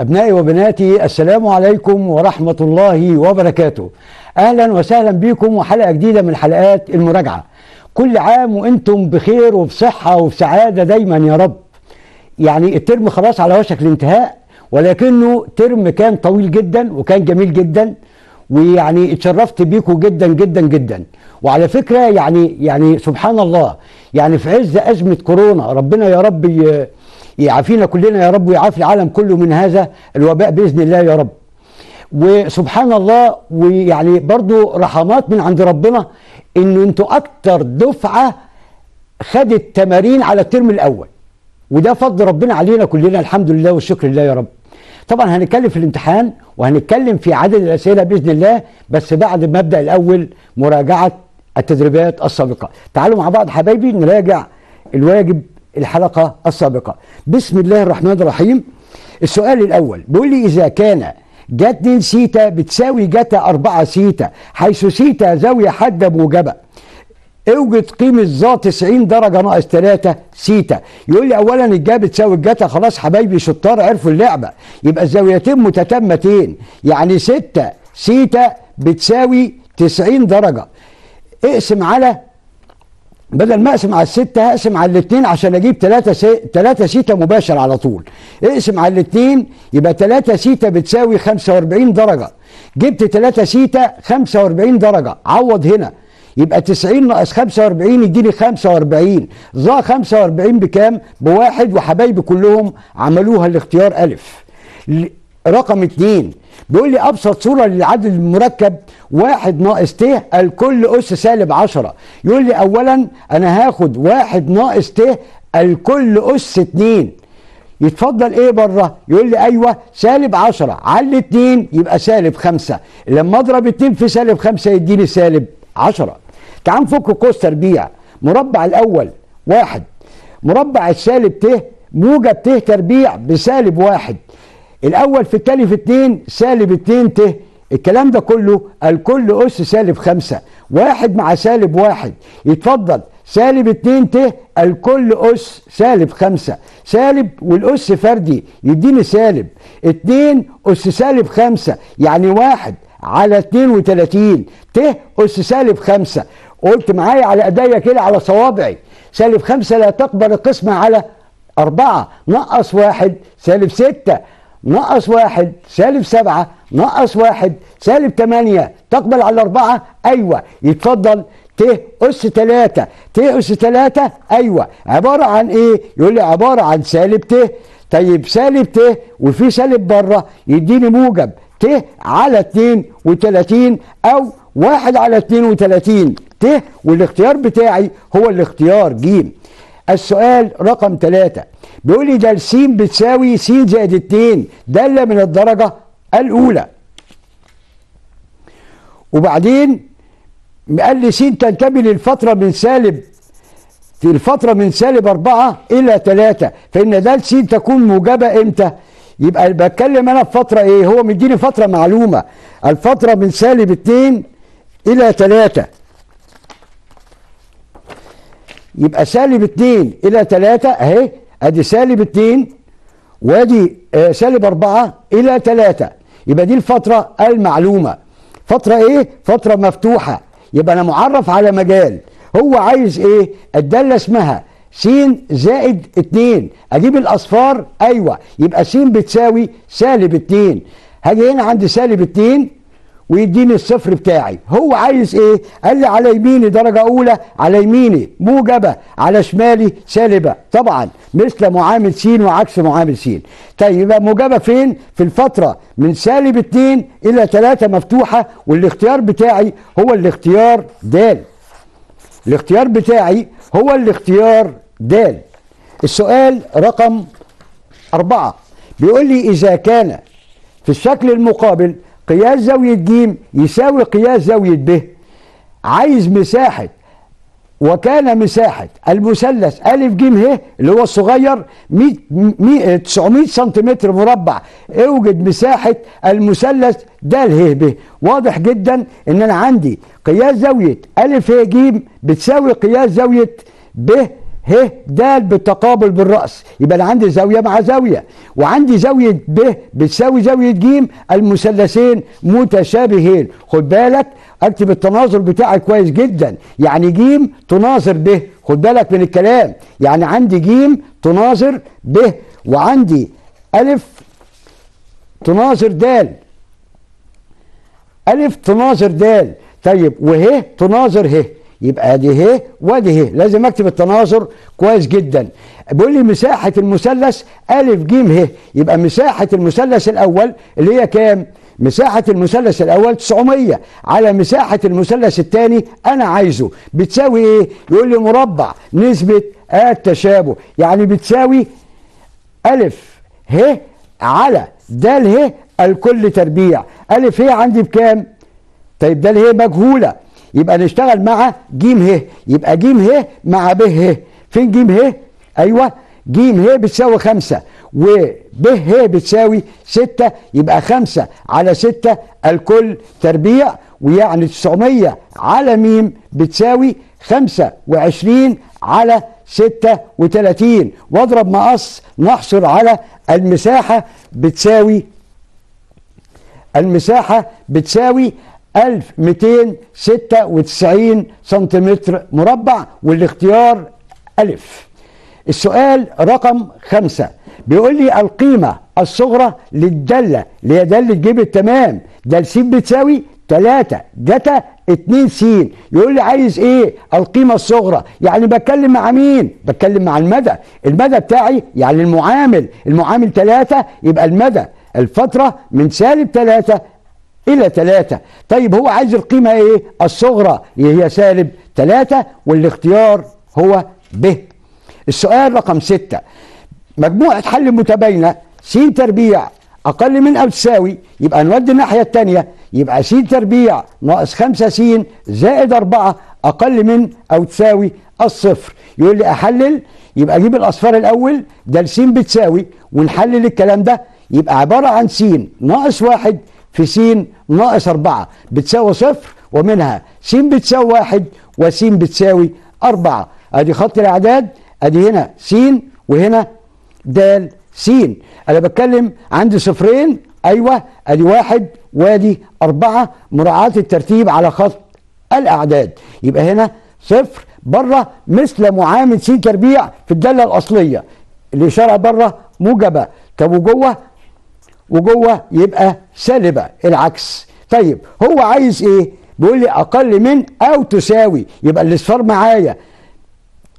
أبنائي وبناتي السلام عليكم ورحمة الله وبركاته. أهلا وسهلا بكم وحلقة جديدة من حلقات المراجعة. كل عام وأنتم بخير وبصحة وبسعادة دايما يا رب. يعني الترم خلاص على وشك الانتهاء ولكنه ترم كان طويل جدا وكان جميل جدا ويعني اتشرفت بيكم جدا جدا جدا. وعلى فكرة يعني يعني سبحان الله يعني في عز أزمة كورونا ربنا يا رب يعافينا كلنا يا رب ويعافي العالم كله من هذا الوباء بإذن الله يا رب. وسبحان الله ويعني برضو رحمات من عند ربنا إن أنتوا أكتر دفعة خدت تمارين على الترم الأول. وده فضل ربنا علينا كلنا الحمد لله والشكر لله يا رب. طبعا هنتكلم في الامتحان وهنتكلم في عدد الأسئلة بإذن الله بس بعد ما أبدأ الأول مراجعة التدريبات السابقة. تعالوا مع بعض حبايبي نراجع الواجب الحلقة السابقة. بسم الله الرحمن الرحيم. السؤال الأول بيقول لي إذا كان جتا 2 سيتا بتساوي جتا 4 سيتا حيث سيتا زاوية حاده موجبة. أوجد قيمة ظا 90 درجة ناقص 3 سيتا. يقول لي أولا الجا بتساوي الجتا خلاص حبايبي شطار عرفوا اللعبة. يبقى الزاويتين متتامتين. يعني 6 سيتا بتساوي 90 درجة. اقسم على بدل ما أقسم على الستة هقسم على الاثنين عشان أجيب 3 سي... 3 سيتا مباشر على طول. اقسم على الاثنين يبقى 3 سيتا بتساوي 45 درجة. جبت 3 سيتا 45 درجة. عوض هنا. يبقى 90 ناقص 45 يديني 45 ظا 45 بكام؟ بواحد وحبايبي كلهم عملوها الاختيار ألف. رقم اتنين بيقول لي أبسط صورة للعدد المركب واحد ناقص ت الكل أس سالب 10 يقول لي اولا أنا هاخد واحد ناقص ت الكل أس 2 يتفضل إيه بره؟ يقول لي أيوه سالب 10 على الاتنين يبقى سالب 5 لما أضرب اتنين في سالب 5 يديني سالب 10 تعال نفك قوس تربيع مربع الأول واحد. مربع السالب ت موجب ت تربيع بسالب واحد. الأول في التاني في اتنين سالب اتنين ت الكلام ده كله الكل أس سالب خمسة واحد مع سالب واحد. يتفضل. سالب اتنين ت الكل أس سالب خمسة. سالب والأس فردي يديني سالب. اتنين أس سالب خمسة يعني واحد. على اتنين وتلاتين ت أس سالب خمسة. قلت معايا على إيديا كده على صوابعي. سالب خمسة لا تقبل القسمة على أربعة. نقص واحد سالب ستة. نقص واحد سالب سبعة نقص واحد سالب تمانية تقبل على أربعة أيوة. يتفضل. ت أس تلاتة. ت أس تلاتة؟ أيوة. عبارة عن إيه؟ يقول لي عبارة عن سالب ت. طيب سالب ت وفي سالب برة يديني موجب. ت على 32 أو واحد على 32 ت والاختيار بتاعي هو الاختيار جيم. السؤال رقم ثلاثة بيقول لي ده س بتساوي س زائد 2 دالة من الدرجة الأولى وبعدين قال لي س تنتمي للفترة من سالب في الفترة من سالب أربعة إلى ثلاثة فإن ده س تكون موجبة إمتى؟ يبقى بتكلم أنا في فترة إيه؟ هو مديني فترة معلومة الفترة من سالب 2 إلى 3 يبقى سالب 2 إلى 3 أهي أدي سالب 2 وأدي آه، سالب 4 إلى 3 يبقى دي الفترة المعلومة. فترة إيه؟ فترة مفتوحة. يبقى أنا معرف على مجال. هو عايز إيه؟ الدالة اسمها س زائد 2 أجيب الأصفار؟ أيوه. يبقى س بتساوي سالب 2 هاجي هنا عند سالب 2 ويديني الصفر بتاعي. هو عايز إيه؟ قال لي على يميني درجة أولى على يميني موجبة على شمالي سالبة. طبعا مثل معامل س وعكس معامل س طيب يبقى موجبة فين؟ في الفترة من سالب 2 إلى 3 مفتوحة والاختيار بتاعي هو الاختيار د الاختيار بتاعي هو الاختيار د السؤال رقم أربعة. بيقول لي إذا كان في الشكل المقابل قياس زاوية ج يساوي قياس زاوية ب عايز مساحة وكان مساحة المثلث أ ج ه اللي هو الصغير 100 100 900 سنتيمتر مربع. أوجد مساحة المثلث د ه ب واضح جدا إن أنا عندي قياس زاوية أ ه ج بتساوي قياس زاوية ب ه د بالتقابل بالرأس. يبقى أنا عندي زاوية مع زاوية. وعندي زاوية ب بتساوي زاوية ج المثلثين متشابهين. خد بالك أكتب التناظر بتاعي كويس جدا. يعني ج تناظر ب خد بالك من الكلام. يعني عندي ج تناظر ب وعندي ألف تناظر د ألف تناظر د طيب وه تناظر ه. يبقى دي ه وادي ه لازم اكتب التناظر كويس جدا. بيقول لي مساحة المثلث ألف ج ه يبقى مساحة المثلث الأول اللي هي كام؟ مساحة المثلث الأول 900 على مساحة المثلث الثاني أنا عايزه. بتساوي إيه؟ يقول لي مربع نسبة التشابه. يعني بتساوي ألف ه على د ه الكل تربيع. ألف ه عندي بكام؟ طيب د ه مجهولة. يبقى نشتغل مع ج ه يبقى ج ه مع ب ه فين ج ه؟ أيوه ج ه بتساوي خمسة وب ه بتساوي ستة يبقى خمسة على ستة الكل تربيع ويعني 900 على م بتساوي 25 على 36 واضرب مقص نحصر على المساحة بتساوي المساحة بتساوي 1296 سنتيمتر مربع والاختيار ألف. السؤال رقم خمسة. بيقول لي القيمة الصغرى للدالة اللي هي دالة جيب التمام. دال س بتساوي 3 جتا 2 س يقول لي عايز إيه؟ القيمة الصغرى. يعني بتكلم مع مين؟ بتكلم مع المدى. المدى بتاعي يعني المعامل. المعامل 3 يبقى المدى. الفترة من سالب 3 إلى 3 طيب هو عايز القيمة إيه؟ الصغرى هي سالب 3 والاختيار هو ب. السؤال رقم 6 مجموعة حل متباينة. س تربيع أقل من أو تساوي يبقى نودي الناحية التانية. يبقى س تربيع ناقص 5 س زائد 4 أقل من أو تساوي الصفر. يقول لي أحلل. يبقى أجيب الأصفار الأول. ده س بتساوي. ونحلل الكلام ده. يبقى عبارة عن س ناقص واحد في س ناقص 4 بتساوي صفر ومنها س بتساوي واحد وس بتساوي 4 أدي خط الأعداد أدي هنا س وهنا د س أنا بتكلم عندي صفرين أيوه أدي واحد وأدي أربعة. مراعاة الترتيب على خط الإعداد. يبقى هنا صفر برة مثل معامل س تربيع في الدالة الأصلية. الإشارة برة موجبة. طب وجوه؟ وجوه يبقى سالبة العكس. طيب هو عايز إيه؟ بيقول لي أقل من أو تساوي. يبقى الاصفار معايا.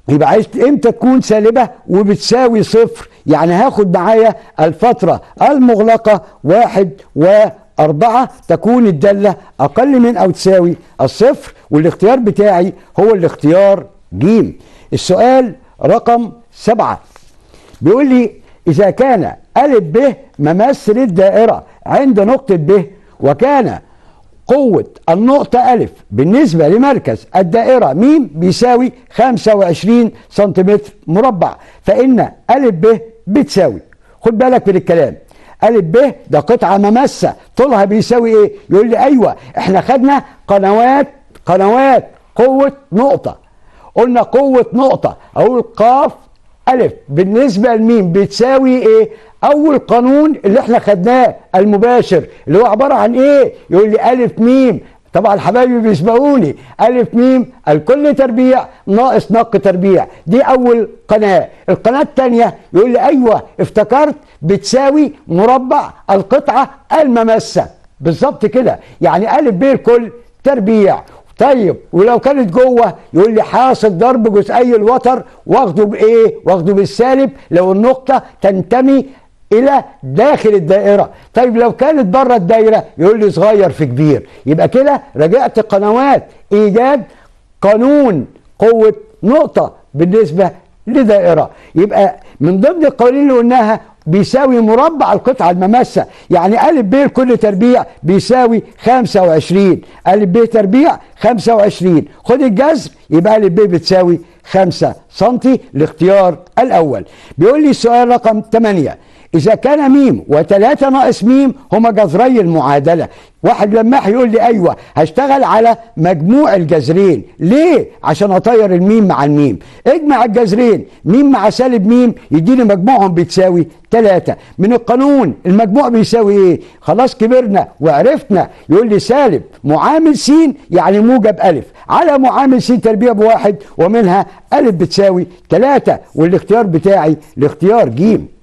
يبقى عايز إمتى تكون سالبة وبتساوي صفر؟ يعني هاخد معايا الفترة المغلقة واحد وأربعة تكون الدالة أقل من أو تساوي الصفر والاختيار بتاعي هو الاختيار ج السؤال رقم سبعة. بيقول لي إذا كان ا ب ممثل الدائرة عند نقطة ب وكان قوة النقطة ألف بالنسبة لمركز الدائرة م بيساوي 25 سنتيمتر مربع فإن أ ب بتساوي. خد بالك من الكلام. أ ب ده قطعة ممسة طولها بيساوي إيه؟ يقول لي أيوه إحنا خدنا قنوات قنوات قوة نقطة. قلنا قوة نقطة أقول قاف ألف. بالنسبة لمين؟ بتساوي إيه؟ أول قانون اللي إحنا خدناه المباشر. اللي هو عبارة عن إيه؟ يقول لي ألف ميم. طبعا حبايبي بيسبقوني. ألف ميم الكل تربيع ناقص نق تربيع. دي أول قناة. القناة الثانية يقول لي أيوه افتكرت بتساوي مربع القطعة الممسة بالظبط كده. يعني ألف ب الكل تربيع. طيب ولو كانت جوه يقول لي حاصل ضرب جزئي الوتر واخده بإيه؟ واخده بالسالب. لو النقطة تنتمي إلى داخل الدائرة، طيب لو كانت بره الدايرة يقول لي صغير في كبير، يبقى كده رجعت قنوات. إيجاد قانون قوة نقطة بالنسبة لدائرة، يبقى من ضمن القوانين اللي قلناها بيساوي مربع القطعة الممسة يعني ألف ب لكل تربيع بيساوي 25 ألف ب تربيع 25 خد الجذر يبقى ألف ب بتساوي 5 سنتي الاختيار الأول. بيقول لي السؤال رقم 8 إذا كان ميم وتلاتة ناقص ميم هما جذري المعادلة. واحد لماح يقول لي أيوة هشتغل على مجموع الجذرين. ليه؟ عشان أطير الميم مع الميم. اجمع الجذرين ميم مع سالب ميم يديني مجموعهم بتساوي تلاتة. من القانون المجموع بيساوي إيه؟ خلاص كبرنا وعرفنا يقول لي سالب معامل س يعني موجب ألف. على معامل س تربيع بواحد ومنها ألف بتساوي تلاتة والاختيار بتاعي الاختيار جيم.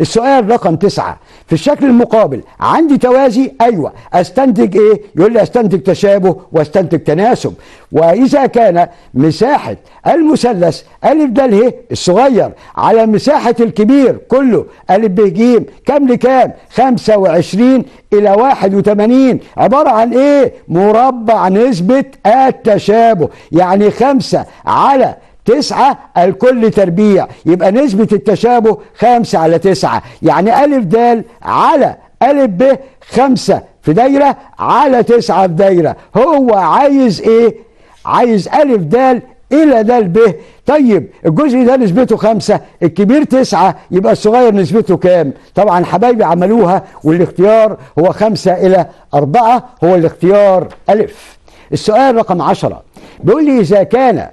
السؤال رقم تسعة. في الشكل المقابل عندي توازي؟ أيوة. أستنتج إيه؟ يقول لي أستنتج تشابه وأستنتج تناسب. وإذا كان مساحة المثلث ألف د ه الصغير على مساحة الكبير كله ألف ب ج كام لكام؟ 25 إلى 81 عبارة عن إيه؟ مربع نسبة التشابه. يعني خمسة على تسعة الكل تربيع. يبقى نسبة التشابه خمسة على تسعة. يعني ألف دال على ألف ب خمسة في دايرة على تسعة في دايرة. هو عايز إيه؟ عايز ألف دال إلى دال ب. طيب الجزء ده نسبته خمسة الكبير تسعة يبقى الصغير نسبته كام؟ طبعا حبايبي عملوها والاختيار هو خمسة إلى أربعة هو الاختيار ألف. السؤال رقم عشرة. بيقول لي إذا كان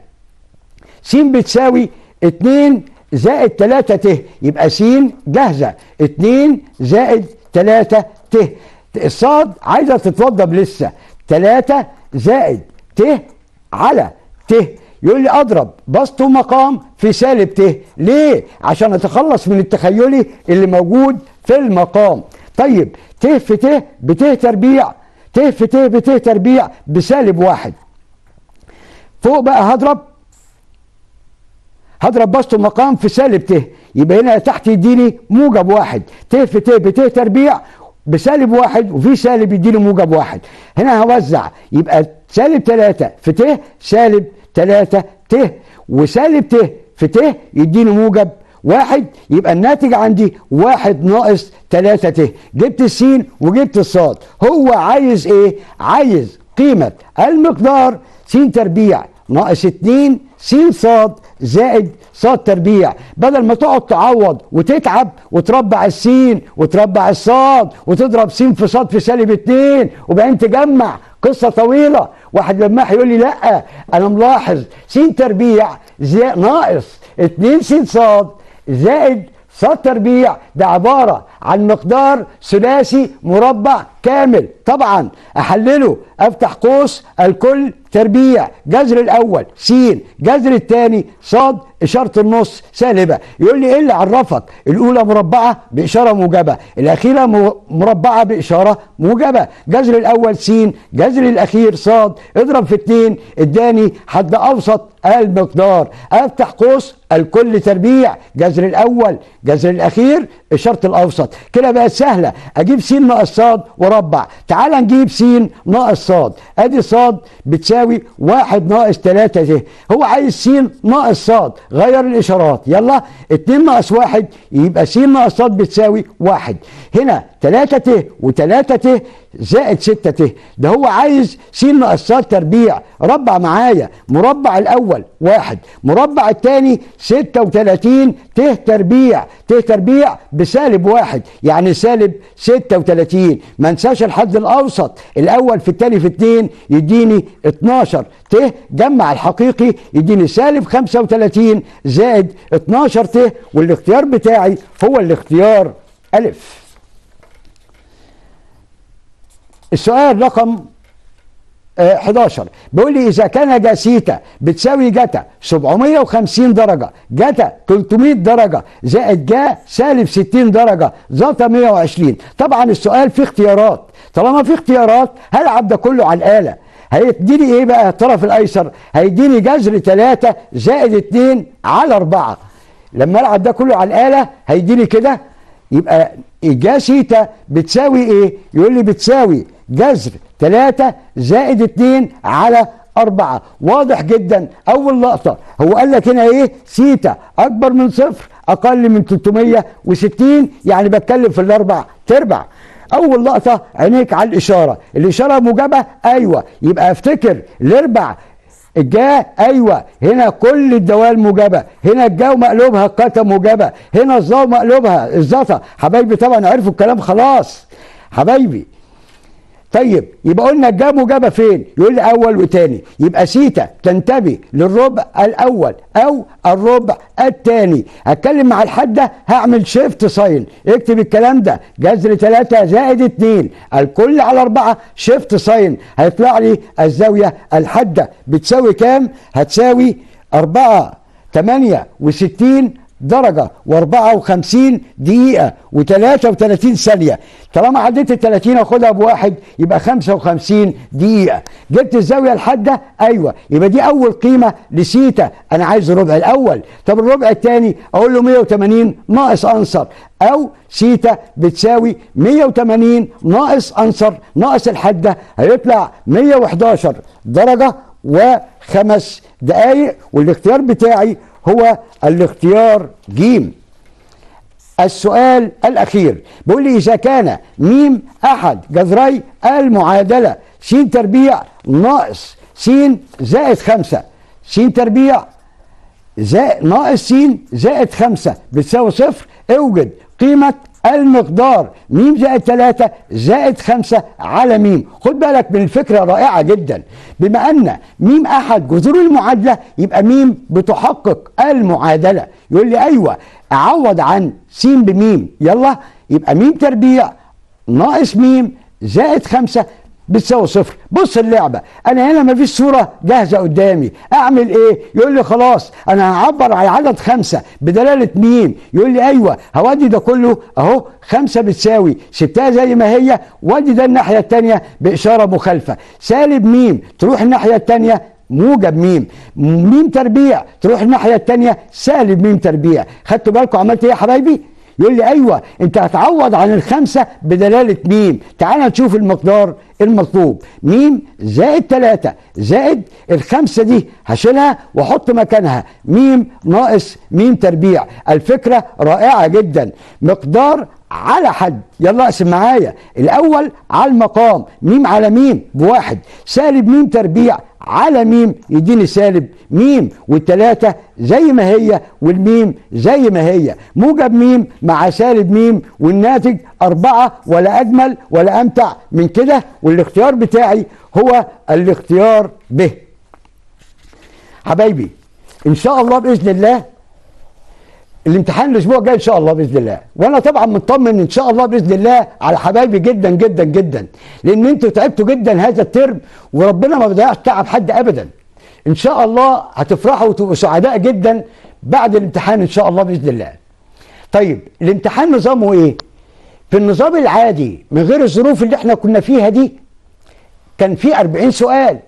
س بتساوي 2 زائد 3 ت يبقى س جاهزة. 2 زائد 3 ت. الصاد عايزة تتوضب لسه. 3 زائد ت على ت. يقول لي اضرب. بسط ومقام في سالب ت. ليه؟ عشان اتخلص من التخيلي اللي موجود في المقام. طيب ت في ت بت تربيع. ت في ت بت تربيع بسالب واحد. فوق بقى هضرب. هضرب بسط المقام في سالب ت يبقى هنا تحت يديني موجب واحد. ت في ت بت تربيع بسالب واحد وفي سالب يديني موجب واحد. هنا هوزع. يبقى سالب تلاتة في ت سالب تلاتة ت. وسالب ت في ت يديني موجب واحد. يبقى الناتج عندي واحد ناقص تلاتة ت. جبت السين وجبت الصاد. هو عايز إيه؟ عايز قيمة المقدار. س تربيع ناقص اتنين س صاد زائد صاد تربيع. بدل ما تقعد تعوض وتتعب وتربع السين وتربع الصاد وتضرب س في صاد في سالب اتنين وبعدين تجمع قصة طويلة واحد لماح يقول لي لأ أنا ملاحظ س تربيع زائد ناقص اتنين س صاد زائد صاد تربيع. ده عبارة عن مقدار ثلاثي مربع كامل. طبعا أحلله أفتح قوس الكل تربيع. جذر الأول س جذر الثاني صاد إشارة النص سالبة. يقول لي إيه اللي عرفك؟ الأولى مربعة بإشارة موجبة الأخيرة مربعة بإشارة موجبة. جذر الأول س جذر الأخير صاد. اضرب في اتنين اداني حد أوسط المقدار. أفتح قوس الكل تربيع. جذر الأول جذر الأخير إشارة الأوسط. كده بقت سهلة. أجيب س ناقص صاد وربع تعال نجيب س ناقص صاد. أدي صاد بتساوي واحد ناقص تلاتة ت. هو عايز س ناقص صاد. غير الإشارات. يلا. اتنين ناقص واحد. يبقى س ناقص صاد بتساوي واحد. هنا تلاتة ت وتلاتة ت. زائد ستة ت. ده هو عايز س ناقص صاد تربيع. ربع معايا. مربع الأول واحد. مربع الثاني ستة وتلاتين ت تربيع. ت تربيع بسالب واحد. يعني سالب ستة وتلاتين. ما انساش الحد الأوسط. الأول في الثاني في اتنين يديني 12 ت جمع الحقيقي يديني سالب 35 زائد 12 ت. والاختيار بتاعي هو الاختيار. ألف. السؤال رقم آه 11 بيقول لي إذا كان جا سيتا بتساوي جتا 750 درجة جتا 300 درجة زائد جا سالب 60 درجة زتا 120 طبعا السؤال فيه اختيارات. طالما في اختيارات هلعب ده كله على الآلة؟ هيديني إيه بقى الطرف الأيسر؟ هيديني جذر 3 زائد 2 على 4 لما العب ده كله على الآلة هيديني كده؟ يبقى جا سيتا بتساوي إيه؟ يقول لي بتساوي جذر 3 زائد 2 على 4 واضح جدا. أول لقطة. هو قال لك هنا إيه؟ سيتا أكبر من صفر أقل من 360 يعني بتكلم في الأربع تربع. أول لقطة عينيك على الإشارة. الإشارة موجبه أيوه. يبقى أفتكر الأربع أرباع. أيوه. هنا كل الدوال موجبه هنا الجا مقلوبها القتا موجبه هنا الظا مقلوبها الظتا حبايبي طبعا عرفوا الكلام خلاص. حبايبي طيب يبقى قلنا الجا موجبه فين؟ يقول لي أول وتاني. يبقى سيتا تنتمي للربع الأول أو الربع الثاني هتكلم مع الحادة هعمل shift sine اكتب الكلام ده. جذر 3 زائد 2 الكل على 4 shift sine هيطلع لي الزاوية الحادة. بتساوي كام؟ هتساوي 4 68 درجة و54 دقيقة و33 ثانية. طالما عديت ال 30 اخدها بواحد يبقى 55 دقيقة. جبت الزاوية الحادة؟ أيوه. يبقى دي أول قيمة لسيتا. أنا عايز الربع الأول. طب الربع الثاني؟ أقول له 180 ناقص answer. أو سيتا بتساوي 180 ناقص answer ناقص الحادة. هيطلع 111 درجة وخمس دقايق والاختيار بتاعي هو الاختيار جيم. السؤال الأخير بيقول لي إذا كان ميم أحد جذري المعادلة س تربيع ناقص س زائد خمسة. س تربيع زائد ناقص س زائد خمسة بتساوي صفر أوجد قيمة المقدار. ميم زائد 3 زائد 5 على ميم. خد بالك من الفكرة رائعة جدا. بما أن ميم أحد جذور المعادلة يبقى ميم بتحقق المعادلة. يقول لي أيوة أعوض عن س بميم. يلا يبقى ميم تربيع ناقص ميم زائد 5 بتساوي صفر. بص اللعبة أنا هنا مفيش صورة جاهزة قدامي. أعمل إيه؟ يقول لي خلاص أنا هعبر على عدد خمسة بدلالة ميم يقول لي أيوة هودي ده كله أهو خمسة بتساوي. سبتها زي ما هي ودي ده الناحية التانية بإشارة مخالفة. سالب ميم تروح الناحية التانية موجب ميم. ميم تربيع تروح الناحية التانية سالب ميم تربيع. خدتوا بالكم عملت إيه يا حبايبي؟ يقول لي أيوه أنت هتعوض عن الخمسة بدلالة ميم. تعال نشوف المقدار المطلوب. ميم زائد 3 زائد الخمسة دي هشيلها وأحط مكانها. ميم ناقص ميم تربيع. الفكرة رائعة جدا. مقدار على حد. يلا اقسم معايا. الأول على المقام. ميم على ميم بواحد. سالب ميم تربيع. على ميم يديني سالب ميم والتلاتة زي ما هي والميم زي ما هي. موجب ميم مع سالب ميم والناتج أربعة ولا أجمل ولا أمتع من كده والاختيار بتاعي هو الاختيار ب حبايبي إن شاء الله بإذن الله الامتحان الأسبوع الجاي إن شاء الله بإذن الله. وأنا طبعا مطمن إن شاء الله بإذن الله على حبايبي جدا جدا جدا. لأن أنتوا تعبتوا جدا هذا الترم وربنا ما بيضيعش تعب حد ابدا. إن شاء الله هتفرحوا وتبقوا سعداء جدا بعد الامتحان إن شاء الله بإذن الله. طيب الامتحان نظامه إيه؟ في النظام العادي من غير الظروف اللي إحنا كنا فيها دي كان في 40 سؤال.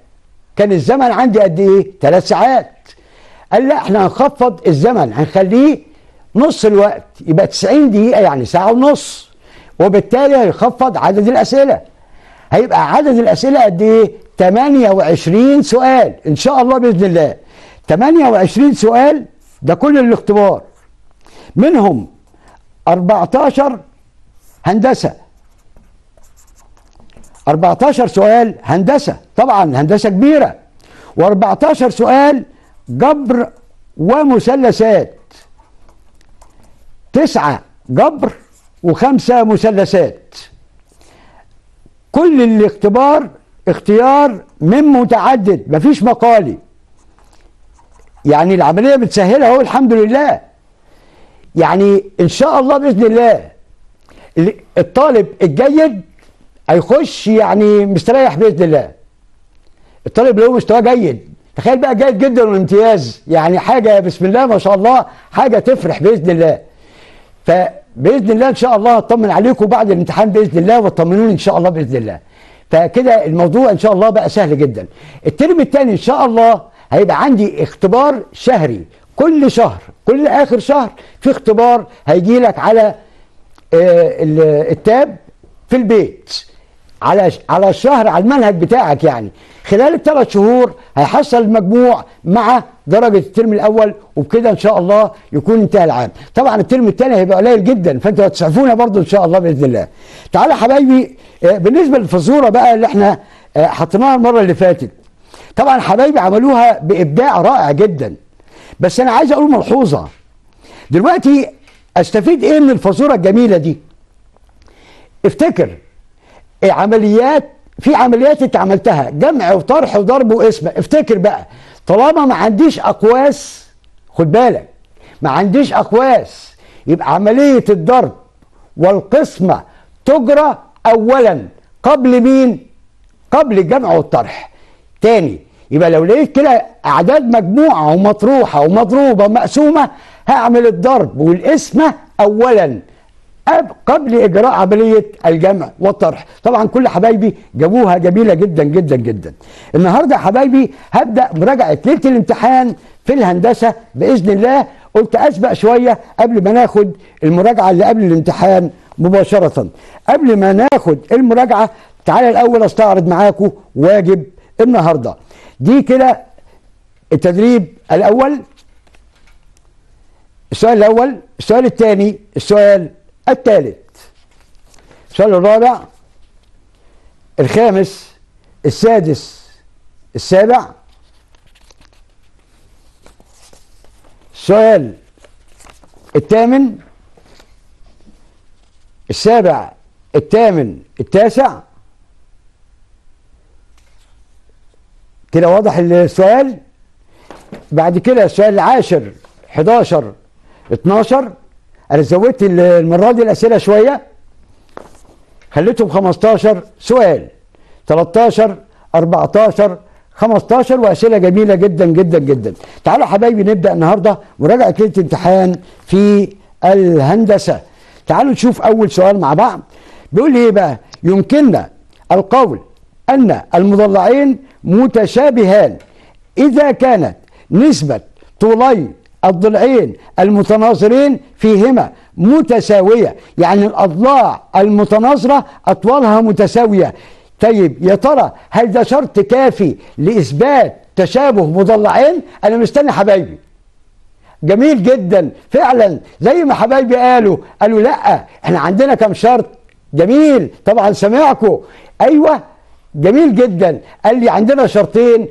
كان الزمن عندي قد إيه؟ ثلاث ساعات. قال لا إحنا هنخفض الزمن هنخليه نص الوقت يبقى 90 دقيقة يعني ساعة ونص وبالتالي هيخفض عدد الأسئلة. هيبقى عدد الأسئلة قد إيه؟ 28 سؤال إن شاء الله بإذن الله. 28 سؤال ده كل الاختبار. منهم 14 هندسة. 14 سؤال هندسة طبعا هندسة كبيرة. و14 سؤال جبر ومثلثات. تسعة جبر وخمسة مثلثات. كل الاختبار اختيار من متعدد مفيش مقالي. يعني العملية بتسهلها أهو الحمد لله. يعني إن شاء الله بإذن الله الطالب الجيد هيخش يعني مستريح بإذن الله. الطالب اللي هو مستواه جيد تخيل بقى جيد جدا وامتياز يعني حاجة بسم الله ما شاء الله حاجة تفرح بإذن الله. فبإذن الله إن شاء الله أطمن عليكم بعد الامتحان بإذن الله وطمنوني إن شاء الله بإذن الله. فكده الموضوع إن شاء الله بقى سهل جدا. الترم الثاني إن شاء الله هيبقى عندي اختبار شهري. كل شهر كل آخر شهر في اختبار هيجي لك على ال tab في البيت. على على الشهر على المنهج بتاعك يعني. خلال الثلاث شهور هيحصل المجموع مع درجة الترم الأول وبكده إن شاء الله يكون انتهى العام. طبعا الترم الثاني هيبقى قليل جدا فأنتوا هتسعفونا برضو إن شاء الله بإذن الله. تعالى حبايبي بالنسبة للفزورة بقى اللي إحنا حطيناها المرة اللي فاتت. طبعا حبايبي عملوها بإبداع رائع جدا. بس أنا عايز أقول ملحوظة. دلوقتي أستفيد إيه من الفاتوره الجميلة دي؟ افتكر عمليات في عمليات انت عملتها جمع وطرح وضرب وقسمه افتكر بقى طالما ما عنديش أقواس خد بالك ما عنديش أقواس يبقى عملية الضرب والقسمة تجرى اولا. قبل مين؟ قبل الجمع والطرح. تاني يبقى لو لقيت كده أعداد مجموعة ومطروحة ومضروبة مقسومه هعمل الضرب والقسمه اولا. قبل إجراء عملية الجمع والطرح. طبعا كل حبايبي جابوها جميلة جدا جدا جدا. النهارده يا حبايبي هبدأ مراجعة ليلة الامتحان في الهندسة بإذن الله. قلت أسبق شوية قبل ما ناخد المراجعة اللي قبل الامتحان مباشرة. قبل ما ناخد المراجعة تعالى الأول أستعرض معاكم واجب النهارده. دي كده التدريب الأول. السؤال الأول. السؤال الثاني. السؤال الثالث. السؤال الرابع الخامس السادس السابع. السؤال الثامن السابع الثامن التاسع. كده واضح السؤال؟ بعد كده السؤال العاشر 11 12 أنا زودت المرة دي الأسئلة شوية. خليتهم 15 سؤال. 13 14 15 وأسئلة جميلة جدا جدا جدا. تعالوا حبايبي نبدأ النهارده مراجعة ليله امتحان في الهندسة. تعالوا نشوف أول سؤال مع بعض. بيقول إيه بقى؟ يمكننا القول أن المضلعين متشابهان إذا كانت نسبة طولي الضلعين المتناظرين فيهما متساوية يعني الأضلاع المتناظرة أطوالها متساوية. طيب يا ترى هل ده شرط كافي لإثبات تشابه مضلعين؟ أنا مستني حبايبي. جميل جدا. فعلا زي ما حبايبي قالوا قالوا لأ إحنا عندنا كم شرط؟ جميل طبعا سمعكم أيوه جميل جدا. قال لي عندنا شرطين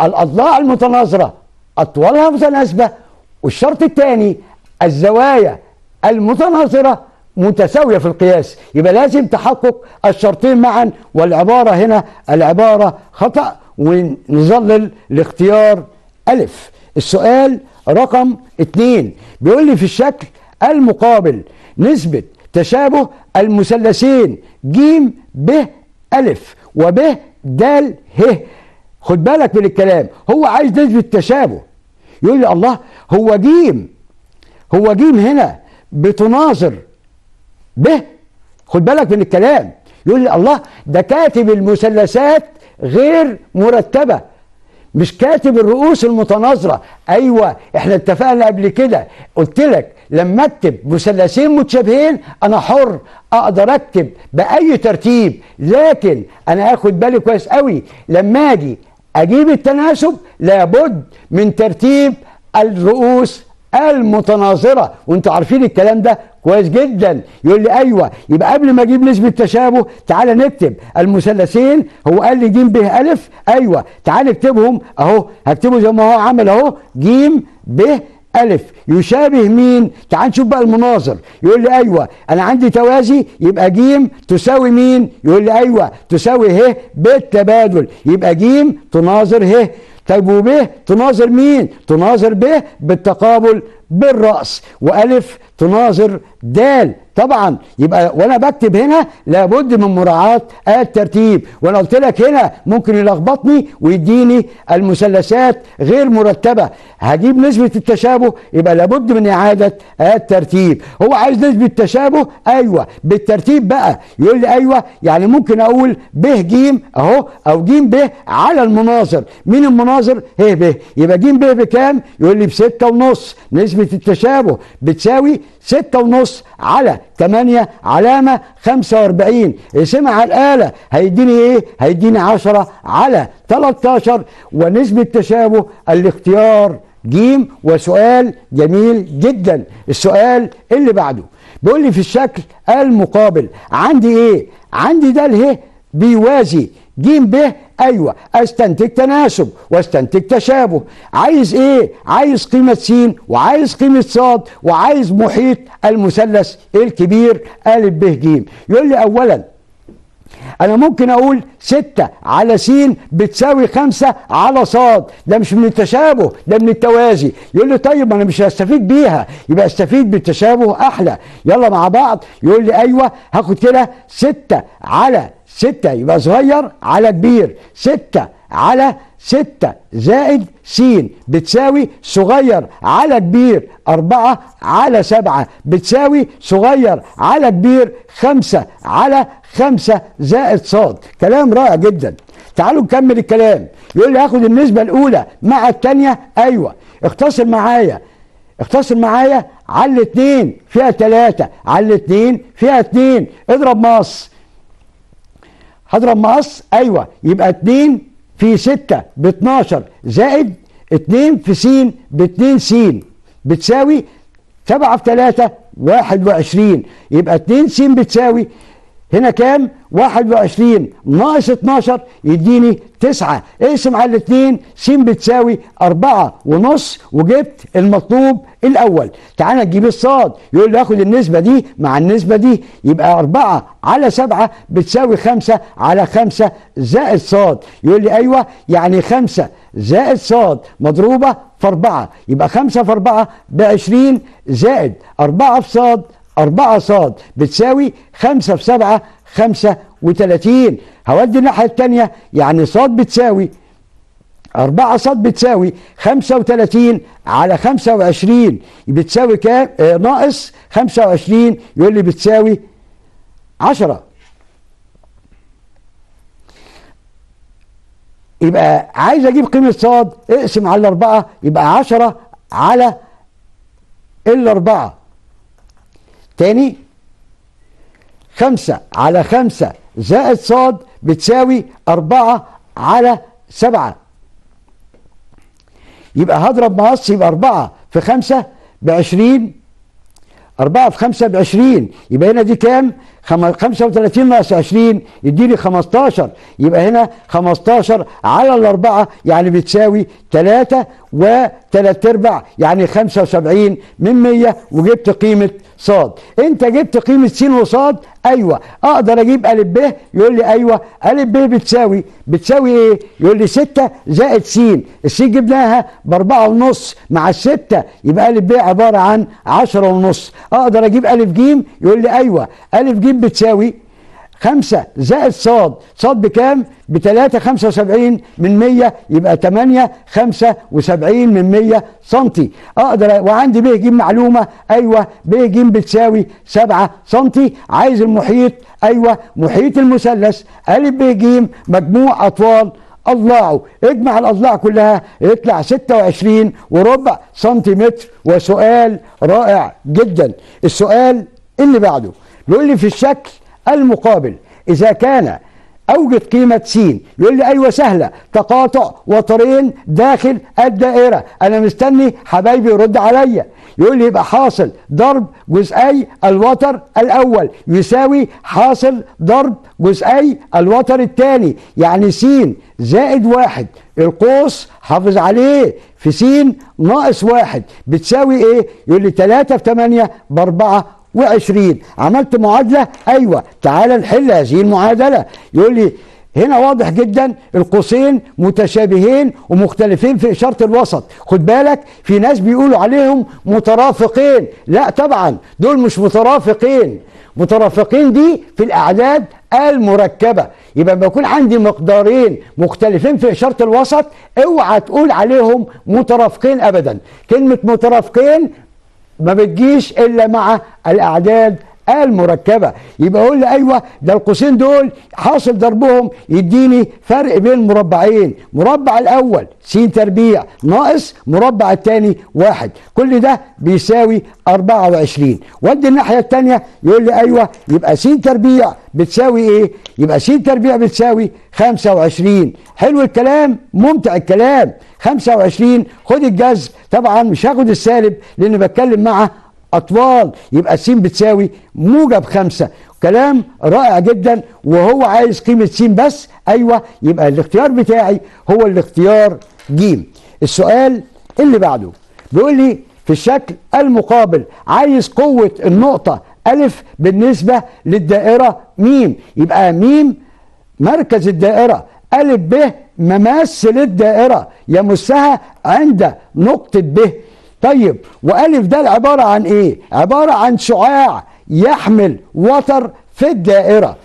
الأضلاع المتناظره أطوالها متناسبة والشرط الثاني الزوايا المتناظرة متساوية في القياس. يبقى لازم تحقق الشرطين معا والعبارة هنا العبارة خطأ ونظلل الاختيار ألف. السؤال رقم اتنين. بيقول لي في الشكل المقابل نسبة تشابه المثلثين جيم ب ألف وب د ه. خد بالك من الكلام. هو عايز نسبة تشابه. يقول لي الله هو جيم. هو جيم هنا بتناظر به. خد بالك من الكلام. يقول لي الله ده كاتب المثلثات غير مرتبة. مش كاتب الرؤوس المتناظرة. أيوه إحنا اتفقنا قبل كده. قلت لك لما أكتب مثلثين متشابهين أنا حر أقدر أكتب بأي ترتيب. لكن أنا اخد بالي كويس قوي لما أجي أجيب التناسب لابد من ترتيب الرؤوس المتناظرة. وانتوا عارفين الكلام ده كويس جدا. يقول لي أيوه يبقى قبل ما أجيب نسبة تشابه تعالى نكتب. المثلثين هو قال لي ج ب ألف؟ أيوه. تعال نكتبهم أهو. هكتبه زي ما هو عمل أهو. ج ب ألف. يشابه مين؟ تعال نشوف بقى المناظر. يقول لي أيوة. أنا عندي توازي يبقى جيم تساوي مين؟ يقول لي أيوة. تساوي ه بالتبادل. يبقى جيم تناظر ه. طيب وب تناظر مين؟ تناظر ب بالتقابل بالرأس وألف تناظر د طبعا. يبقى وأنا بكتب هنا لابد من مراعاة الترتيب. وأنا قلت لك هنا ممكن يلخبطني ويديني المثلثات غير مرتبة. هجيب نسبة التشابه؟ يبقى لابد من إعادة الترتيب. هو عايز نسبة تشابه أيوه. بالترتيب بقى. يقول لي أيوه. يعني ممكن أقول ب ج أهو أو ج ب على المناظر. مين المناظر؟ ه ب يبقى ج ب بكام؟ يقول لي بستة ونص. نسبة التشابه بتساوي ستة ونص على 8 علامة 45 اقسمها على الآلة. هيديني إيه؟ هيديني 10 على 13 ونسبة تشابه الاختيار. جيم. وسؤال جميل جدا. السؤال اللي بعده. بيقول لي في الشكل المقابل. عندي إيه؟ عندي ده اله بيوازي. ج ب أيوه أستنتج تناسب واستنتج تشابه. عايز إيه؟ عايز قيمة س وعايز قيمة ص وعايز محيط المثلث الكبير ا ب ج. يقول لي اولا أنا ممكن أقول ستة على س بتساوي خمسة على ص ده مش من التشابه ده من التوازي. يقول لي طيب أنا مش هستفيد بيها. يبقى أستفيد بالتشابه أحلى. يلا مع بعض. يقول لي أيوه هاخد كده ستة على ستة يبقى صغير على كبير. ستة على ستة زائد س بتساوي صغير على كبير. أربعة على سبعة بتساوي صغير على كبير. خمسة على خمسة زائد صاد. كلام رائع جدا. تعالوا نكمل الكلام. يقول لي هاخد النسبة الأولى مع الثانية أيوة. اختصر معايا. اختصر معايا على الاثنين فيها ثلاثة على الاثنين فيها اثنين اضرب مقص هضرب مقص. أيوه. يبقى 2 في 6 ب 12 زائد 2 في س ب 2 س بتساوي 7 في 3 21 يبقى 2 س بتساوي هنا كام؟ 21 ناقص 12 يديني 9 اقسم على الاثنين؟ س بتساوي؟ 4 ونص وجبت المطلوب الأول. تعال نجيب الصاد. يقول لي اخد النسبة دي. مع النسبة دي يبقى 4 على 7 بتساوي 5 على 5 زائد صاد. يقول لي أيوه يعني 5 زائد صاد مضروبة في 4 يبقى 5 في 4 ب 20 زائد 4 في صاد 4 صاد. بتساوي 5 في 7 35 هودي الناحية التانية يعني صاد بتساوي 4 صاد بتساوي 35 على 25 بتساوي كام؟ آه ناقص 25 يقول لي بتساوي 10 يبقى عايز أجيب قيمة صاد اقسم على الأربعة يبقى 10 على الأربعة. تاني؟ 5 على 5 زائد ص بتساوي 4 على 7 يبقى هضرب مقص يبقى 4 في 5 ب 20 4 في 5 ب 20 يبقى هنا دي كام؟ 35 ناقص 20 يديني 15 يبقى هنا 15 على الأربعة يعني بتساوي 3 وثلاث أرباع يعني 75 من 100 وجبت قيمة ص أنت جبت قيمة س وص أيوه. أقدر أجيب ا ب؟ يقول لي أيوه. ا ب بتساوي. بتساوي إيه؟ يقول لي 6 زائد س الس جبناها ب 4 ونص مع الستة. يبقى ا ب عبارة عن 10 ونص. أقدر أجيب ا ج يقول لي أيوه. ا ج بتساوي 5 زائد ص ص بكام؟ خمسة وسبعين من مية يبقى تمانية خمسة وسبعين من مية سنتي. أقدر وعندي ب ج معلومة أيوه ب ج بتساوي سبعة سنتي. عايز المحيط أيوه محيط المثلث ا ب ج مجموع أطوال. اضلاعه اجمع الأضلاع كلها يطلع 26 وربع سنتيمتر. وسؤال رائع جدا. السؤال اللي بعده يقول لي في الشكل المقابل إذا كان أوجد قيمة س يقول لي أيوة سهلة. تقاطع وترين داخل الدائرة. أنا مستني حبايبي يرد عليا. يقول لي يبقى حاصل ضرب جزئي الوتر الأول. يساوي حاصل ضرب جزئي الوتر الثاني. يعني س زائد واحد. القوس حافظ عليه. في س ناقص واحد. بتساوي إيه؟ يقول لي 3 في 8 بأربعة وعشرين. عملت معادلة؟ أيوة. تعال نحل هذه المعادلة. يقول لي هنا واضح جدا القوسين متشابهين ومختلفين في إشارة الوسط. خد بالك في ناس بيقولوا عليهم مترافقين. لا طبعا دول مش مترافقين. مترافقين دي في الأعداد المركبة. يبقى لما يكون عندي مقدارين مختلفين في إشارة الوسط اوعى تقول عليهم مترافقين أبدا. كلمة مترافقين ما بتجيش إلا مع الأعداد المركبه يبقى أقول لي أيوه ده القوسين دول حاصل ضربهم يديني فرق بين مربعين. مربع الأول س تربيع ناقص مربع الثاني واحد. كل ده بيساوي 24 ودي الناحية الثانية يقول لي أيوه يبقى س تربيع بتساوي إيه؟ يبقى س تربيع بتساوي 25 حلو الكلام؟ ممتع الكلام. 25 خد الجذر طبعا مش هاخد السالب لأن بتكلم مع أطوال يبقى س بتساوي موجب خمسة. كلام رائع جدا. وهو عايز قيمة س بس. أيوة يبقى الاختيار بتاعي هو الاختيار ج السؤال اللي بعده بيقول لي في الشكل المقابل عايز قوة النقطة ألف بالنسبة للدائرة ميم يبقى ميم مركز الدائرة. ألف ب مماثل الدائرة. يمسها عند نقطة ب. طيب وألف ده عبارة عن إيه؟ عبارة عن شعاع يحمل وتر في الدائرة.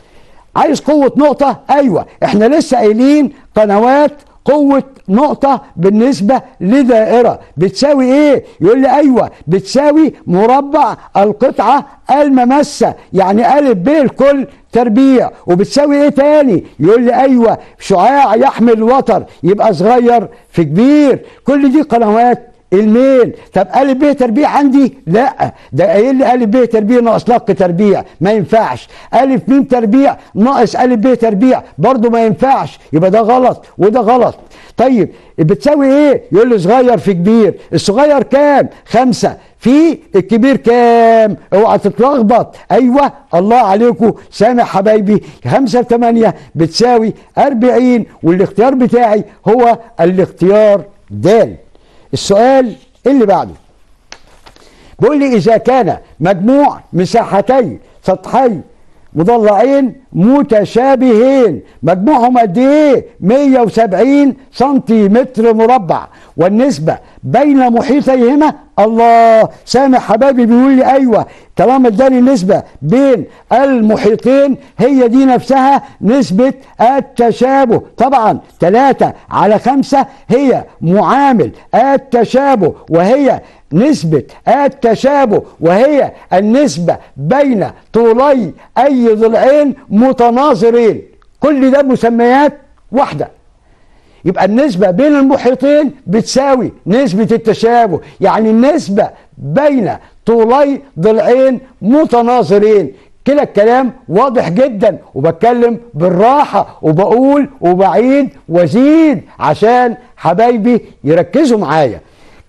عايز قوة نقطة؟ أيوة. إحنا لسه قايلين قنوات قوة نقطة بالنسبة لدائرة. بتساوي إيه؟ يقول لي أيوه بتساوي مربع القطعة الممسة يعني ألف ب الكل تربيع. وبتساوي إيه تاني؟ يقول لي أيوه شعاع يحمل وتر يبقى صغير في كبير. كل دي قنوات الميل. طب ا ب تربيع عندي؟ لا. ده قايل لي ا ب تربيع ناقص لق تربيع ما ينفعش. ا م تربيع ناقص ا ب تربيع برضه ما ينفعش. يبقى ده غلط وده غلط. طيب بتساوي إيه؟ يقول لي صغير في كبير. الصغير كام؟ خمسة. في الكبير كام؟ اوعى تتلخبط. أيوه الله عليكم. سامع حبايبي. خمسة في تمانية بتساوي أربعين والاختيار بتاعي هو الاختيار د السؤال اللي بعده. بيقول لي إذا كان مجموع مساحتي سطحي مضلعين متشابهين مجموعهم قد إيه؟ 170 سنتيمتر مربع والنسبة بين محيطيهما الله سامع حبايبي بيقول لي أيوه طالما اداني نسبة بين المحيطين هي دي نفسها نسبة التشابه. طبعا 3 على 5 هي معامل التشابه وهي نسبة التشابه وهي النسبة بين طولي أي ضلعين متناظرين. كل ده مسميات واحدة. يبقى النسبة بين المحيطين بتساوي نسبة التشابه يعني النسبة بين طولي ضلعين متناظرين. كده الكلام واضح جدا وبتكلم بالراحة وبقول وبعيد وزيد عشان حبايبي يركزوا معايا.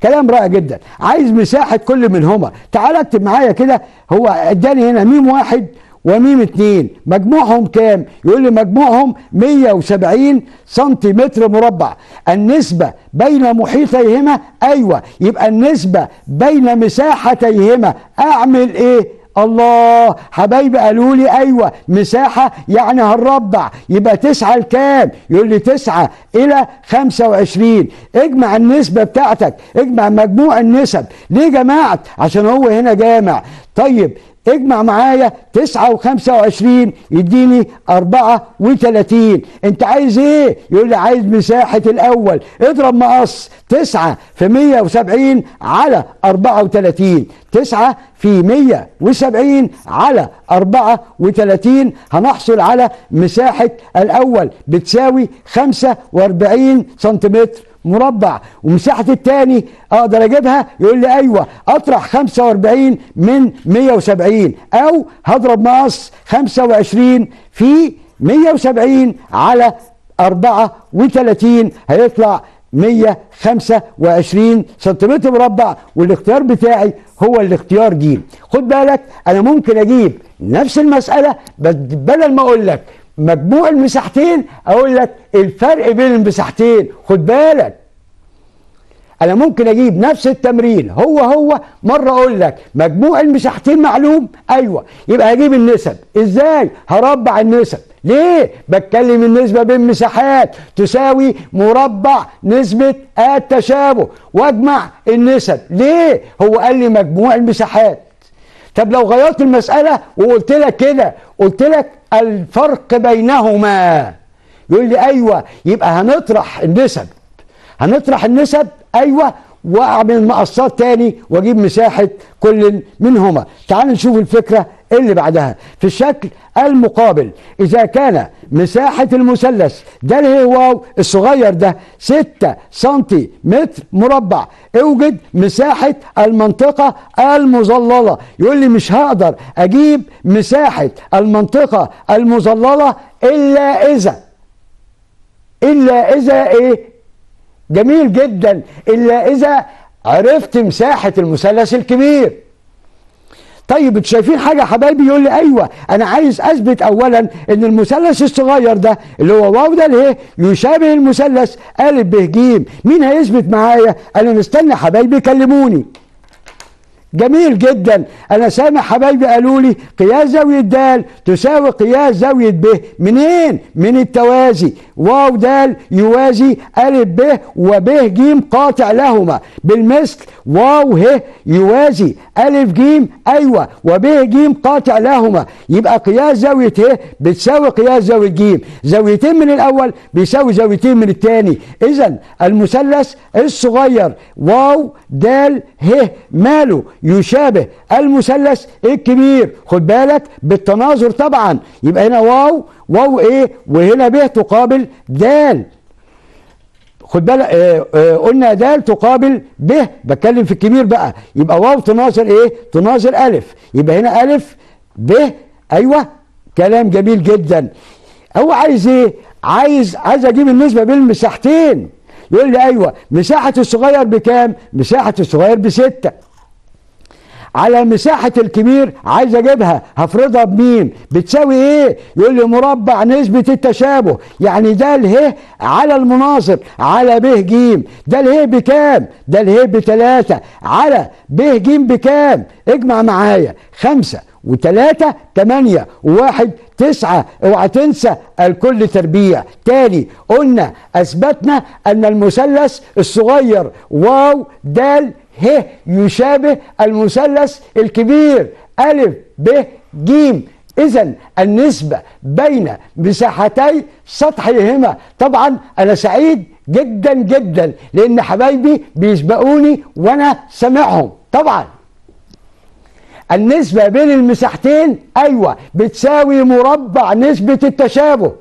كلام رائع جدا. عايز مساحة كل منهما. تعال اكتب معايا كده هو اداني هنا ميم واحد وميم اتنين. مجموعهم كام؟ يقول لي مجموعهم 170 سنتيمتر مربع. النسبة بين محيطيهما أيوه. يبقى النسبة بين مساحتيهما. أعمل إيه؟ الله. حبايبي قالوا لي أيوه مساحة يعني هنربع. يبقى تسعة لكام؟ يقول لي تسعة إلى 25 اجمع النسبة بتاعتك اجمع مجموع النسب. ليه جماعة؟ عشان هو هنا جامع. طيب اجمع معايا تسعة وخمسة وعشرين يديني أربعة وتلاتين أنت عايز إيه؟ يقول لي عايز مساحة الأول. اضرب مقص تسعة في مية وسبعين على أربعة وتلاتين تسعة في مية وسبعين على أربعة وتلاتين هنحصل على مساحة الأول بتساوي خمسة وأربعين سنتيمتر. مربع ومساحة التاني أقدر أجيبها؟ يقول لي أيوه أطرح 45 من 170 أو هضرب مقص 25 في 170 على 34 هيطلع 125 سنتيمتر مربع والاختيار بتاعي هو الاختيار ج خد بالك أنا ممكن أجيب نفس المسألة بدل ما أقول لك مجموع المساحتين أقول لك الفرق بين المساحتين خد بالك. أنا ممكن أجيب نفس التمرين هو هو مرة أقول لك مجموع المساحتين معلوم؟ أيوه. يبقى هجيب النسب. إزاي؟ هربع النسب. ليه؟ بتكلم النسبة بين مساحات تساوي مربع نسبة التشابه. واجمع النسب. ليه؟ هو قال لي مجموع المساحات. طب لو غيرت المسألة وقلت لك كده قلت لك الفرق بينهما. يقول لي أيوه يبقى هنطرح النسب. هنطرح النسب أيوه وأعمل مقصات تاني وأجيب مساحة كل منهما. تعال نشوف الفكرة اللي بعدها. في الشكل المقابل إذا كان مساحة المثلث ده اللي هو الصغير ده 6 سنتي متر مربع أوجد مساحة المنطقة المظللة. يقول لي مش هقدر أجيب مساحة المنطقة المظللة إلا إذا. إلا إذا إيه؟ جميل جدا. إلا إذا عرفت مساحة المثلث الكبير. طيب أنتوا شايفين حاجة؟ يا حبايبي يقول لي أيوه أنا عايز أثبت اولا إن المثلث الصغير ده اللي هو واو ده الايه يشابه المثلث ا ب ج. مين هيثبت معايا؟ أنا مستني حبايبي كلموني. جميل جدا. أنا سامع حبايبي قالوا لي قياس زاوية د تساوي قياس زاوية ب. منين؟ من التوازي. واو د يوازي ا ب وب ج قاطع لهما. بالمثل واو ه يوازي ا ج أيوه وب ج قاطع لهما. يبقى قياس زاوية ه بتساوي قياس زاوية ج زاويتين من الأول بيساوي زاويتين من الثاني اذا المثلث الصغير واو د ه ماله يشابه المثلث الكبير. خد بالك بالتناظر طبعا. يبقى هنا واو واو إيه؟ وهنا ب تقابل د خد بالك آه آه قلنا د تقابل ب بتكلم في الكبير بقى. يبقى واو تناظر إيه؟ تناظر ألف. يبقى هنا ألف ب أيوه كلام جميل جدا. هو عايز إيه؟ عايز عايز أجيب النسبة بين المساحتين يقول لي أيوه مساحة الصغير بكام؟ مساحة الصغير بستة. على مساحة الكبير عايز أجيبها. هفرضها بمين؟ بتساوي إيه؟ يقول لي مربع نسبة التشابه. يعني ده اله على المناظر على ب ج ده اله بكام؟ ده اله بتلاتة. على ب ج بكام؟ اجمع معايا. خمسة وتلاتة تمانية وواحد تسعة. اوعى تنسى الكل تربيع. تاني قلنا أثبتنا أن المثلث الصغير. واو د ه يشابه المثلث الكبير. ألف ب ج. إذا النسبة بين مساحتي سطحيهما طبعا أنا سعيد جدا جدا لأن حبايبي بيسبقوني وأنا سامعهم. طبعا النسبة بين المساحتين أيوة بتساوي مربع نسبة التشابه.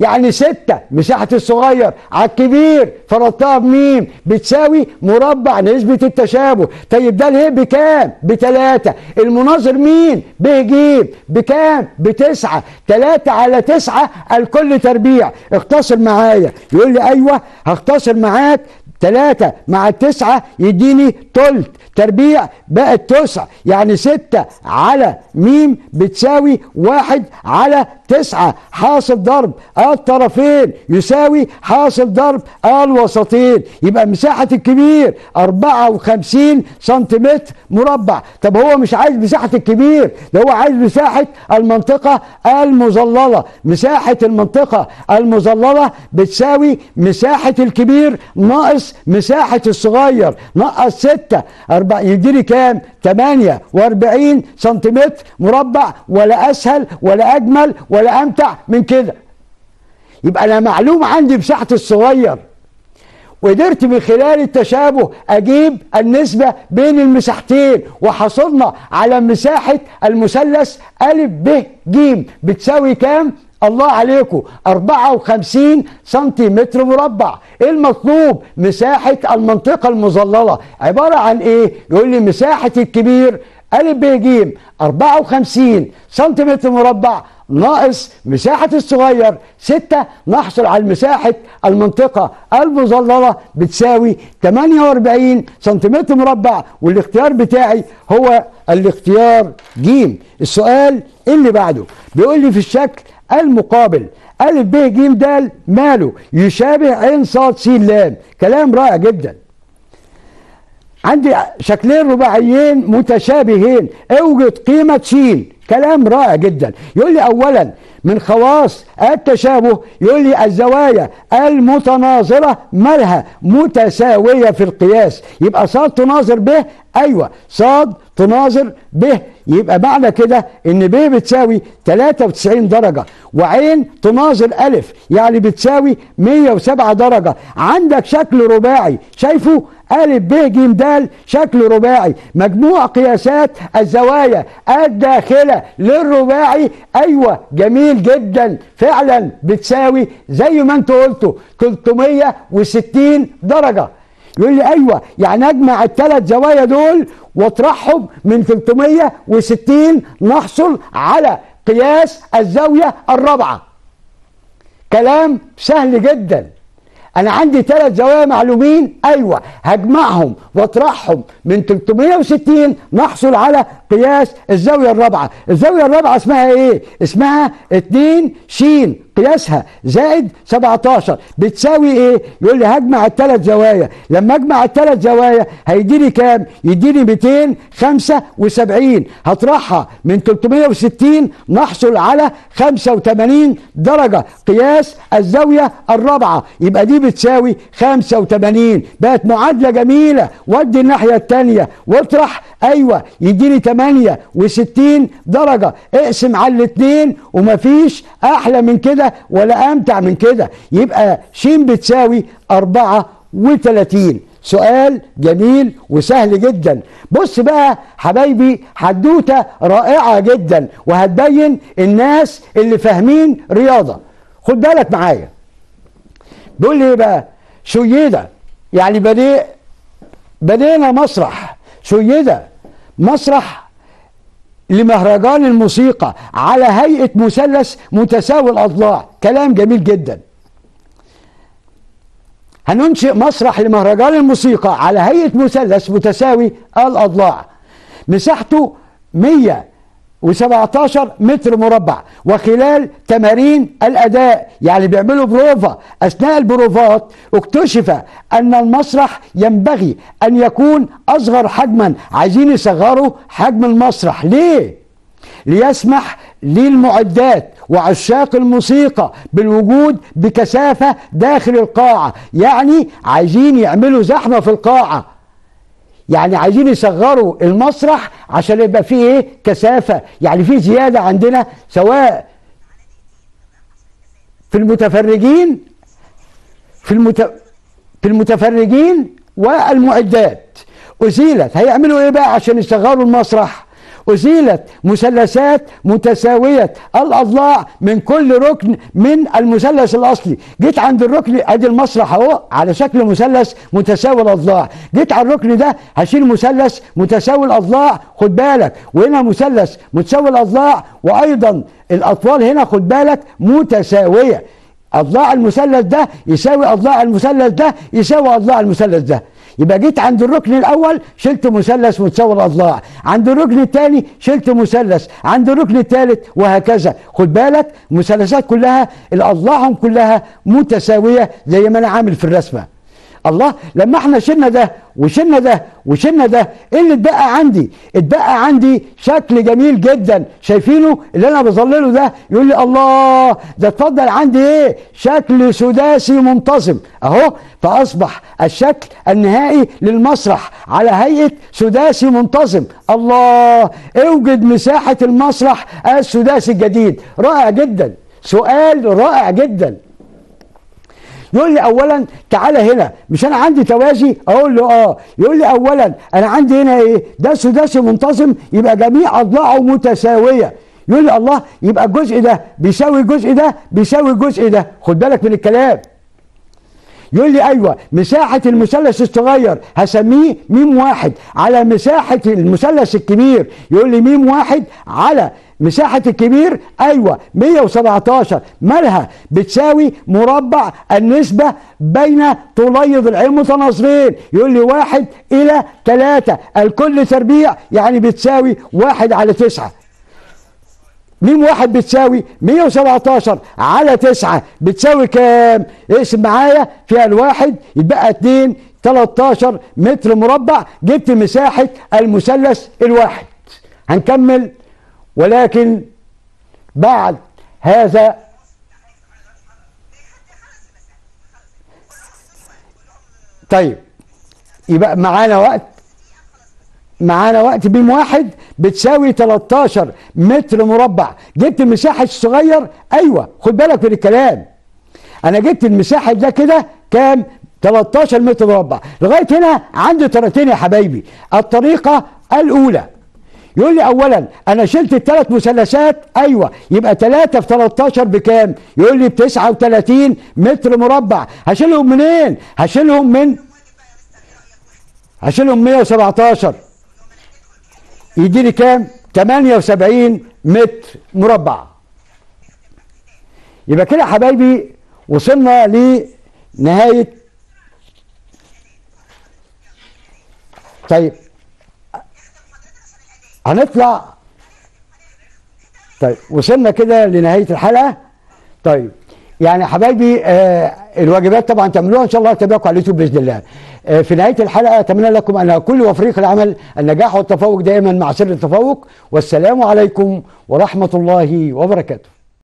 يعني ستة مساحة الصغير على الكبير فرضتها بميم بتساوي مربع نسبة التشابه. طيب ده اله بكام؟ بتلاتة. المناظر مين؟ ب ج بكام؟ بتسعة. تلاتة على تسعة الكل تربيع. اختصر معايا. يقول لي أيوه هختصر معاك. تلاتة مع التسعة يديني تلت. تربيع بقت تسع. يعني ستة على ميم بتساوي واحد على تسعة حاصل ضرب الطرفين يساوي حاصل ضرب الوسطين. يبقى مساحة الكبير 54 سنتيمتر مربع. طب هو مش عايز مساحة الكبير؟ ده هو عايز مساحة المنطقة المظللة. مساحة المنطقة المظللة بتساوي مساحة الكبير ناقص مساحة الصغير ناقص 6 أربعة يديني كام؟ 48 سنتيمتر مربع ولا أسهل ولا أجمل ولا أمتع من كده. يبقى أنا معلوم عندي مساحة الصغير. وقدرت من خلال التشابه أجيب النسبة بين المساحتين وحصلنا على مساحة المثلث أ ب ج بتساوي كام؟ الله عليكم 54 سنتيمتر مربع. إيه المطلوب؟ مساحة المنطقة المظللة. عبارة عن إيه؟ يقول لي مساحة الكبير أ ب ج 54 سنتيمتر مربع. ناقص مساحة الصغير. 6 نحصل على مساحة المنطقة. المظللة بتساوي 48 سنتيمتر مربع والاختيار بتاعي هو الاختيار ج السؤال اللي بعده بيقول لي في الشكل المقابل أ ب ج د ماله؟ يشابه عين صاد س لام. كلام رائع جدا. عندي شكلين رباعيين متشابهين. أوجد قيمة س كلام رائع جدا. يقول لي اولا من خواص التشابه يقول لي الزوايا المتناظرة مالها متساوية في القياس. يبقى صاد تناظر ب أيوه. صاد تناظر ب يبقى معنى كده إن ب بتساوي 93 درجة. وعين تناظر ألف يعني بتساوي 107 درجة. عندك شكل رباعي. شايفه؟ أ ب ج د شكل رباعي. مجموع قياسات الزوايا الداخلة للرباعي. أيوة جميل جدا. فعلا بتساوي زي ما أنت قلتوا 360 درجة. يقول لي أيوه يعني أجمع الثلاث زوايا دول واطرحهم من 360 نحصل على قياس الزاوية الرابعة. كلام سهل جدا. أنا عندي ثلاث زوايا معلومين. أيوه هجمعهم واطرحهم من 360 نحصل على قياس الزاوية الرابعة. الزاوية الرابعة اسمها إيه؟ اسمها 2 ش قياسها زائد 17 بتساوي إيه؟ يقول لي هجمع الثلاث زوايا. لما اجمع الثلاث زوايا هيديني كام؟ يديني 275 هطرحها من 360 نحصل على 85 درجة. قياس الزاوية الرابعة. يبقى دي بتساوي 85 بقت معادلة جميلة. ودي الناحية الثانية واطرح أيوه يديني 68 درجة. اقسم على الاثنين ومفيش أحلى من كده ولا أمتع من كده. يبقى ش بتساوي 34 سؤال جميل وسهل جدا. بص بقى حبايبي حدوتة رائعة جدا وهتبين الناس اللي فاهمين رياضة. خد بالك معايا. بيقول لي إيه بقى؟ شيده يعني بدي بدينا مسرح. شيدة. مسرح لمهرجان الموسيقى على هيئة مثلث متساوي الأضلاع. كلام جميل جدا. هننشئ مسرح لمهرجان الموسيقى على هيئة مثلث متساوي الأضلاع. مساحته 117 متر مربع وخلال تمارين الأداء يعني بيعملوا بروفا. أثناء البروفات اكتشف أن المسرح ينبغي أن يكون أصغر حجما. عايزين يصغروا حجم المسرح. ليه؟ ليسمح للمعدات وعشاق الموسيقى بالوجود بكثافة داخل القاعة. يعني عايزين يعملوا زحمة في القاعة. يعني عايزين يصغروا المسرح عشان يبقى فيه إيه كثافة. يعني في زيادة عندنا سواء في المتفرجين في المت... في المتفرجين والمعدات. أزيلت هيعملوا إيه بقى عشان يصغروا المسرح؟ أزيلت مثلثات متساوية. الأضلاع من كل ركن من المثلث الأصلي. جيت عند الركن أدي المسرح أهو على شكل مثلث متساوي الأضلاع. جيت على الركن ده هشيل مثلث متساوي الأضلاع خد بالك. وهنا مثلث متساوي الأضلاع وأيضا الأطوال هنا خد بالك متساوية. أضلاع المثلث ده يساوي أضلاع المثلث ده يساوي أضلاع المثلث ده. يبقى جيت عند الركن الأول شلت مثلث متساوي الاضلاع عند الركن الثاني شلت مثلث. عند الركن الثالث وهكذا. خد بالك المثلثات كلها الأضلاعهم كلها متساوية زي ما أنا عامل في الرسمة. الله لما إحنا شلنا ده وشلنا ده وشلنا ده إيه اللي اتبقى عندي اتبقى عندي شكل جميل جدا. شايفينه؟ اللي أنا بظلله ده يقول لي الله ده اتفضل عندي إيه؟ شكل سداسي منتظم أهو فأصبح الشكل النهائي للمسرح على هيئة سداسي منتظم الله أوجد مساحة المسرح السداسي الجديد. رائع جدا. سؤال رائع جدا. يقول لي اولا تعالى هنا. مش أنا عندي توازي؟ أقول له آه. يقول لي اولا أنا عندي هنا إيه؟ ده سداسي منتظم يبقى جميع أضلاعه متساوية. يقول لي الله يبقى الجزء ده بيساوي الجزء ده بيساوي الجزء ده. خد بالك من الكلام. يقول لي أيوه مساحة المثلث الصغير هسميه ميم واحد على مساحة المثلث الكبير. يقول لي ميم واحد على مساحة الكبير أيوة 117 مالها بتساوي مربع النسبة بين طولي ضلعين متناظرين يقول لي واحد إلى ثلاثة الكل تربيع يعني بتساوي واحد على تسعة ميم واحد بتساوي 117 على 9 بتساوي كام؟ اقسم معايا فيها الواحد يبقى 2 13 متر مربع جبت مساحة المثلث الواحد هنكمل ولكن بعد هذا طيب يبقى معانا وقت؟ معانا وقت بيم واحد بتساوي 13 متر مربع. جبت المساحة الصغير؟ أيوه خد بالك من الكلام. أنا جبت المساحة ده كده كام؟ 13 متر مربع. لغاية هنا عندي طريقتين يا حبايبي. الطريقة الأولى يقول لي اولا أنا شلت الثلاث مثلثات أيوه يبقى 3 في 13 بكام؟ يقول لي ب 39 متر مربع. هشيلهم منين؟ هشيلهم من هشيلهم 117 يديني كام؟ 78 متر مربع. يبقى كده يا حبايبي وصلنا لنهاية. طيب. هنطلع. طيب وصلنا كده لنهاية الحلقة. طيب يعني حبايبي آه الواجبات طبعا تعملوها إن شاء الله اتابعكم على اليوتيوب بإذن الله. آه في نهاية الحلقة أتمنى لكم أن كل وفريق العمل النجاح والتفوق دائما مع سر التفوق. والسلام عليكم ورحمة الله وبركاته.